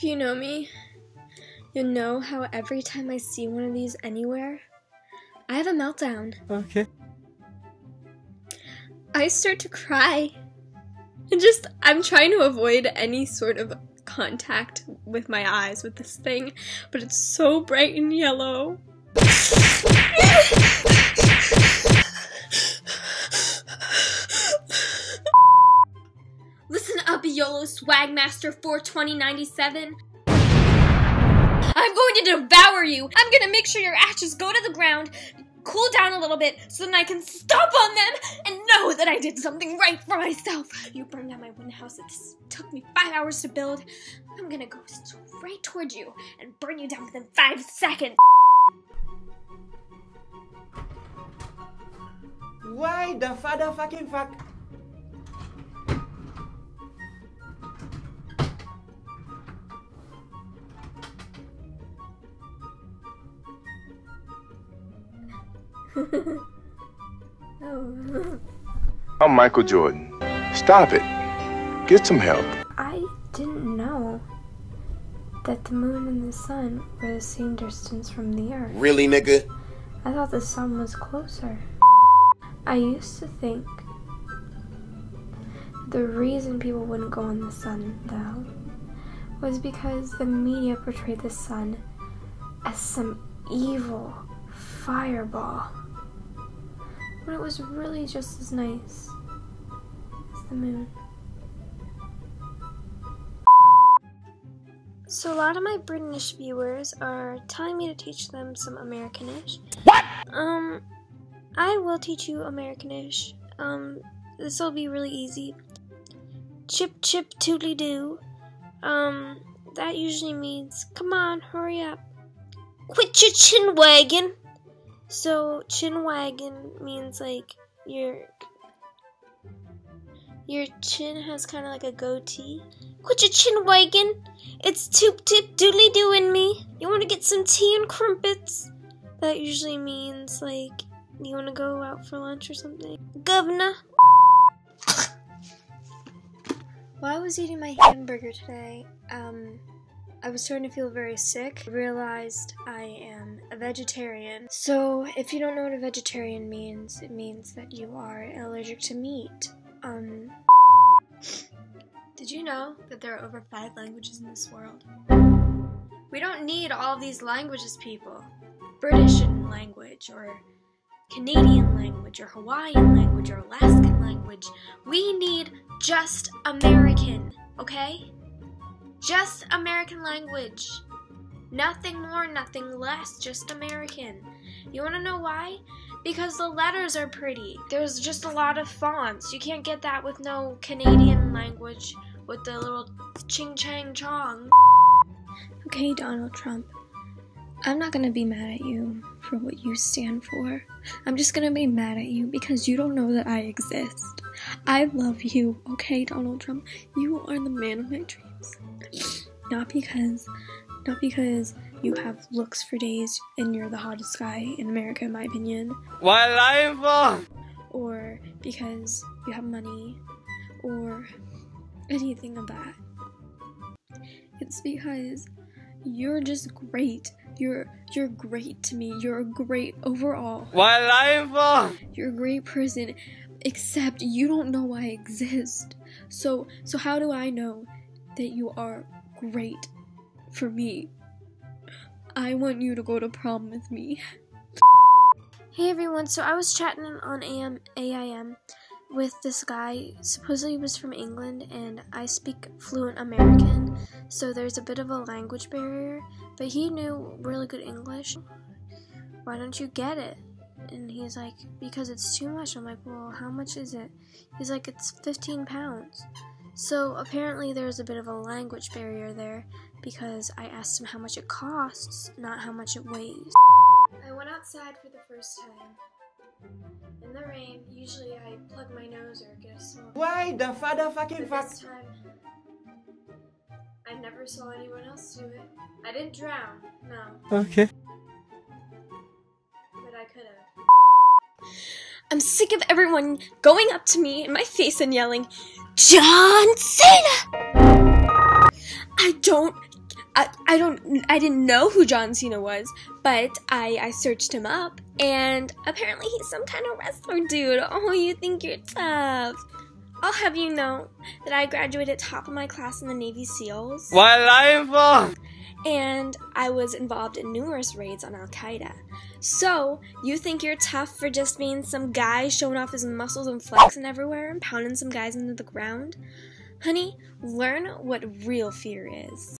If you know me, you'll know how every time I see one of these anywhere, I have a meltdown. Okay. I start to cry. Just, I'm trying to avoid any sort of contact with my eyes with this thing, but it's so bright and yellow. Listen up, YOLO Swagmaster 42097. I'm going to devour you. I'm gonna make sure your ashes go to the ground, cool down a little bit, so then I can stomp on them and know that I did something right for myself. You burned down my wooden house that took me five hours to build. I'm gonna go straight towards you and burn you down within five seconds. Why the father fucking fuck? Oh. I'm Michael Jordan. Stop it. Get some help. I didn't know that the moon and the sun were the same distance from the earth. Really, nigga? I thought the sun was closer. I used to think the reason people wouldn't go on the sun, though, was because the media portrayed the sun as some evil fireball. When it was really just as nice as the moon. So a lot of my British viewers are telling me to teach them some Americanish. What? Um, I will teach you Americanish. Um, this will be really easy. Chip chip toodly doo. Um, that usually means come on, hurry up. Quit your chin wagging. So chin wagging means like your your chin has kind of like a goatee. Quit your chin wagging. It's toop tip doodly doo in me. You want to get some tea and crumpets? That usually means like you want to go out for lunch or something. Governor. While I was eating my hamburger today, um, I was starting to feel very sick. I realized I am a vegetarian. So, if you don't know what a vegetarian means, it means that you are allergic to meat. Um, did you know that there are over five languages in this world? We don't need all these languages, people. British language, or Canadian language, or Hawaiian language, or Alaskan language. We need just American, okay? Just American language. Nothing more, nothing less, just American. You wanna know why? Because the letters are pretty. There's just a lot of fonts. You can't get that with no Canadian language with the little ching chang chong. Okay, Donald Trump. I'm not gonna be mad at you for what you stand for. I'm just gonna be mad at you because you don't know that I exist. I love you, okay, Donald Trump? You are the man of my dreams. Not because, not because you have looks for days and you're the hottest guy in America, in my opinion. What life? Or because you have money, or anything of that. It's because you're just great. You're you're great to me. You're a great overall. What life? You're a great person. Except you don't know I exist. So so how do I know that you are great for me? I want you to go to prom with me. Hey everyone, so I was chatting on AM AIM with this guy. Supposedly he was from England and I speak fluent American, so there's a bit of a language barrier, but he knew really good English. Why don't you get it? And he's like, because it's too much. I'm like, well, how much is it? He's like, it's 15 pounds. So apparently there's a bit of a language barrier there because I asked him how much it costs, not how much it weighs. I went outside for the first time, In the rain. Usually I plug my nose or get a smoke. Why the father fucking fuck? this time, I never saw anyone else do it. I didn't drown, no, Okay. but I could have. I'm sick of everyone going up to me in my face and yelling, John Cena! I don't. I, I don't I didn't know who John Cena was, but I, I searched him up and apparently he's some kind of wrestler dude. Oh, you think you're tough. I'll have you know that I graduated top of my class in the Navy SEALs I'm for. And I was involved in numerous raids on Al Qaeda. So, you think you're tough for just being some guy showing off his muscles and flexing everywhere and pounding some guys into the ground? Honey, learn what real fear is.